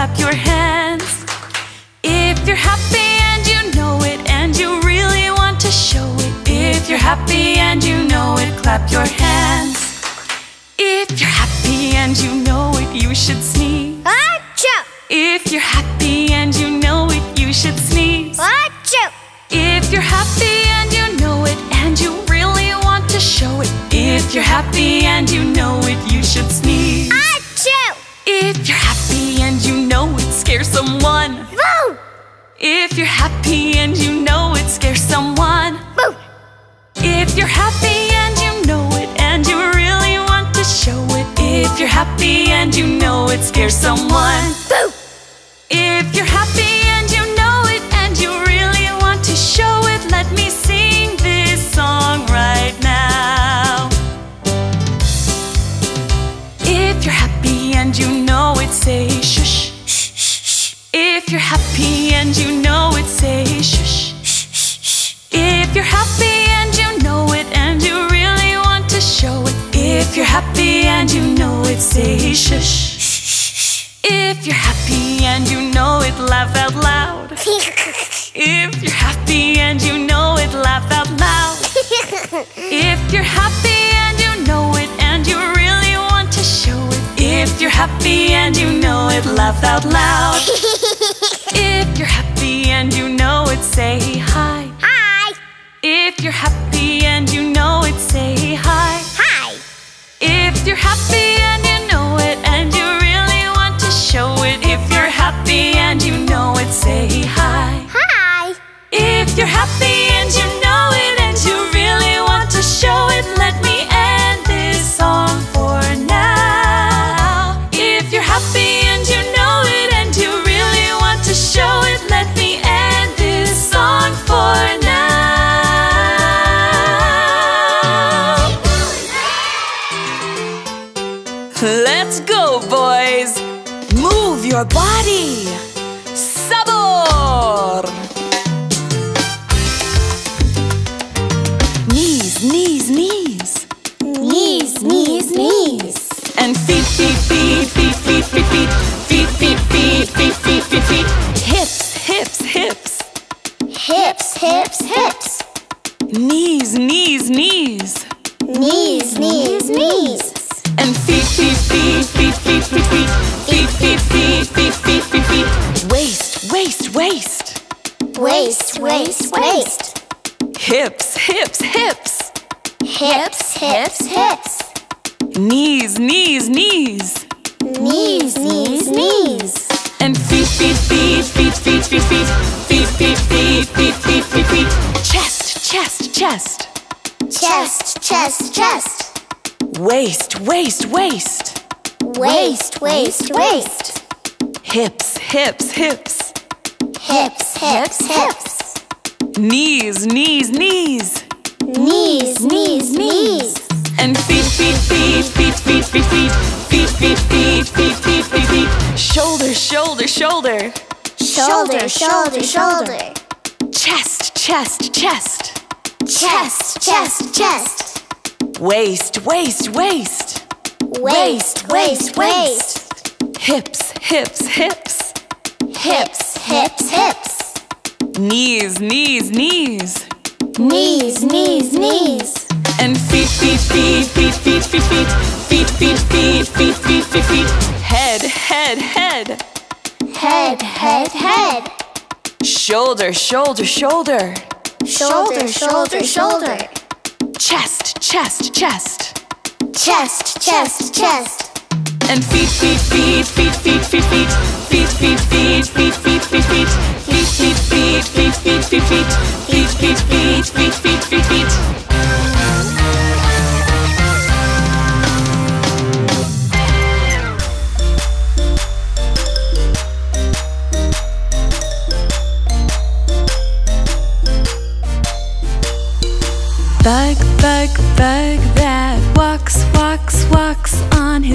clap your hands. If you're happy and you know it, and you really want to show it. If you're happy and you know it, clap your hands. If you're happy and you know it, you should sneeze. Achoo! If you're happy and you know it, you should sneeze. Achoo! If you're happy and you know it, and you really want to show it. If you're happy and you know it, you should sneeze. Achoo! If you're happy and you know it scares someone. Boo! If you're happy and you know it scares someone. Boo! If you're happy and you know it and you really want to show it. If you're happy and you know it scares someone. Boo! If you're happy and you know it and you really want to show it, let me If you're happy and you know it, laugh out loud. If you're happy and you know it and you really want to show it. If you're happy and you know it, laugh out loud. If you're happy and you know it, say hi. Hi! If you're happy and you know your body. Sabor. Knees, knees, knees. Knees, knees, knees. And feet, feet, feet, feet, feet, feet, feet. Waist. Waist, waist, waist. Hips, hips, hips. Hips, hips, hips. Knees, knees, knees. Knees, knees, knees. And feet, feet, feet, feet, feet, feet, feet. Feet, feet, feet, feet, feet, feet, feet. Chest, chest, chest. Chest, chest, chest. Waist, waist, waist. Waist, waist, waist. Hips, hips, hips hips, hips, hips. Knees, knees, knees. Knees, knees, knees. And feet, feet, feet, feet, feet, feet, feet. Feet, feet, feet, feet, feet, feet, feet. Shoulder, shoulder, shoulder. Shoulder, shoulder, shoulder. Chest, chest, chest. Chest, chest, chest. Waist, waist, waist. Waist, waist, waist. Hips, hips, hips hips, hips, hips. Knees, knees, knees. Knees, knees, knees. And feet, feet, feet, feet, feet, feet, feet. Feet, feet, feet, feet, feet, feet, feet. Head, head, head. Head, head, head. Shoulder, shoulder, shoulder. Shoulder, shoulder, shoulder. Chest, chest, chest. Chest, chest, chest. And feet, feet, feet, feet, feet, feet, feet, feet, feet, feet, feet, feet, feet, feet,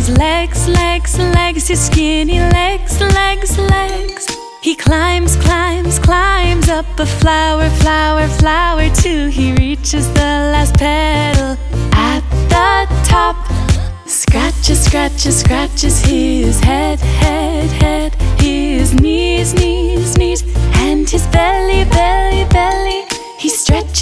his legs, legs, legs, his skinny legs, legs, legs. He climbs, climbs, climbs up a flower, flower, flower till he reaches the last petal at the top. Scratches, scratches, scratches his head, head, head. He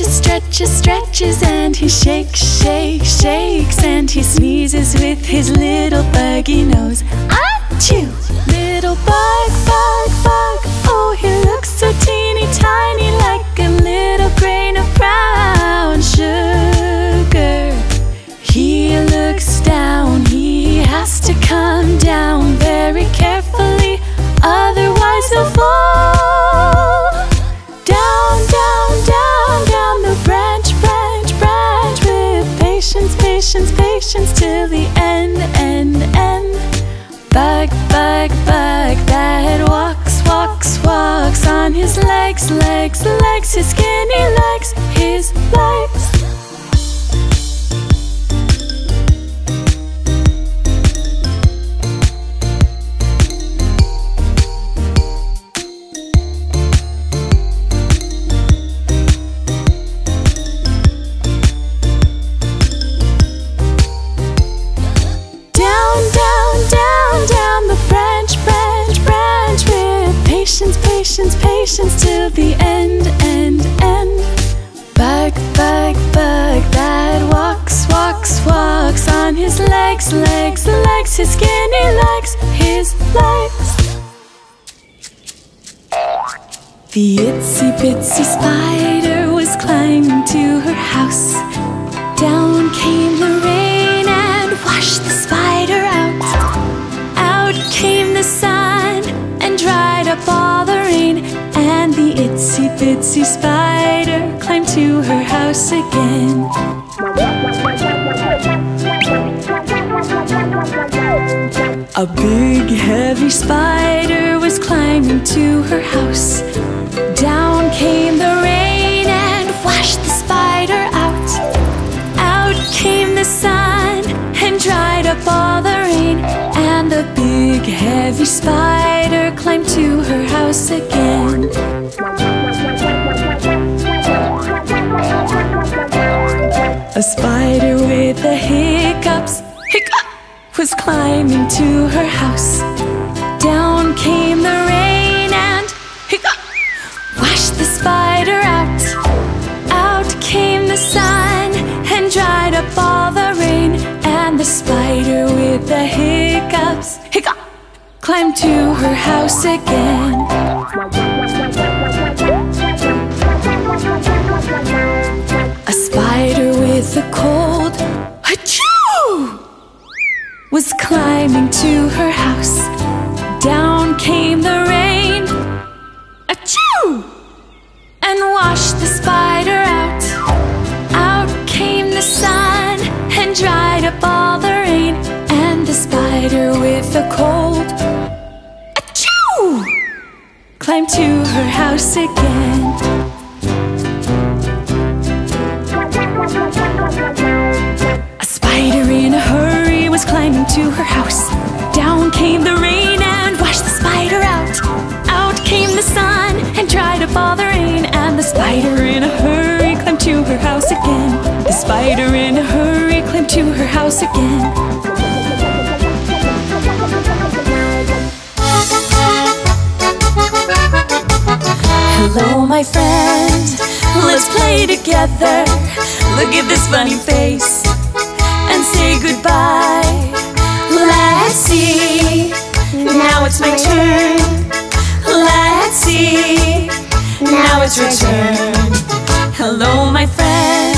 stretches, stretches, and he shakes, shakes, shakes, and he sneezes with his little buggy nose. Achoo! Little bug, bug, bug. Oh, he looks so teeny tiny, legs, legs, legs, his skinny legs, his legs. Down, down, down, down the branch, branch, branch with patience, patience, patience, till the end, end, end. Bug, bug, bug that walks, walks, walks on his legs, legs, legs, his skinny legs, his legs. The itsy bitsy spider was climbing to her house. Bitsy spider climbed to her house again. A big heavy spider was climbing to her house. Down came the rain and washed the spider out. Out came the sun and dried up all the rain. And the big heavy spider climbed to her house again. A spider with the hiccups, hiccup, was climbing to her house. Down came the rain and hiccup, washed the spider out. Out came the sun and dried up all the rain. And the spider with the hiccups, hiccup, climbed to her house again. Climbing to her house. Down came the rain, achoo, and washed the spider out. Out came the sun and dried up all the rain. And the spider with a cold, achoo, climbed to her house again. To her house. Down came the rain and washed the spider out. Out came the sun and dried up all the rain. And the spider in a hurry climbed to her house again. The spider in a hurry climbed to her house again. Hello, my friend. Let's play together. Look at this funny face and say goodbye. See. Now it's my turn. Let's see. Now it's your turn. Hello, my friend.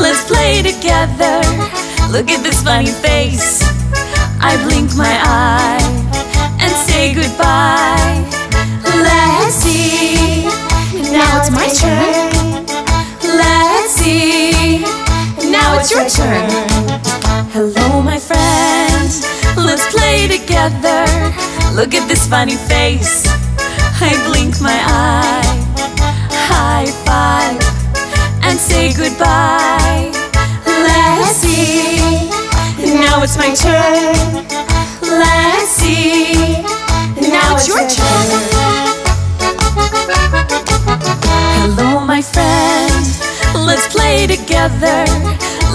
Let's play together. Look at this funny face. I blink my eye and say goodbye. Let's see. Now it's my turn. Let's see. Now it's your turn. Hello, together. Look at this funny face. I blink my eye. High five and say goodbye. Let's see. Now it's my turn. Let's see. Now it's your turn. Hello, my friend. Let's play together.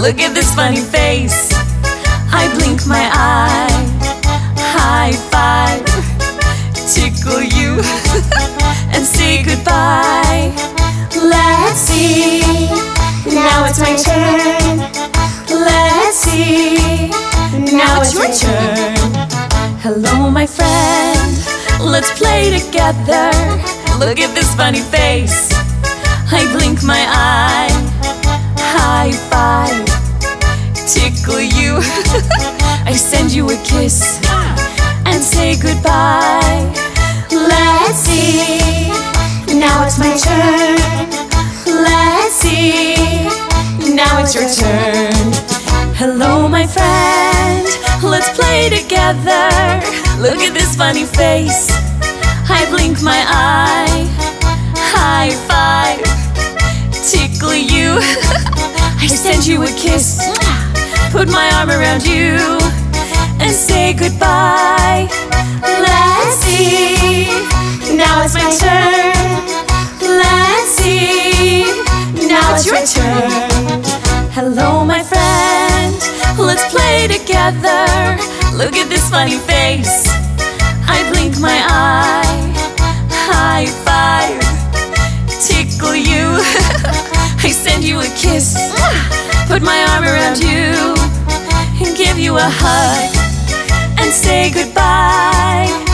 Look at this funny face. I blink my eye. Tickle you and say goodbye. Let's see. Now it's my turn. Let's see. Now it's your turn. Hello, my friend. Let's play together. Look at this funny face. I blink my eye. High five. Tickle you. I send you a kiss and say goodbye. Let's see. Now it's my turn. Let's see. Now it's your turn. Hello, my friend. Let's play together. Look at this funny face. I blink my eye. High five. Tickle you. I send you a kiss. Put my arm around you say goodbye. Let's see. Now it's my turn. Let's see. Now it's your turn. Hello, my friend. Let's play together. Look at this funny face. I blink my eye. High five. Tickle you. I send you a kiss. Put my arm around you and give you a hug say goodbye.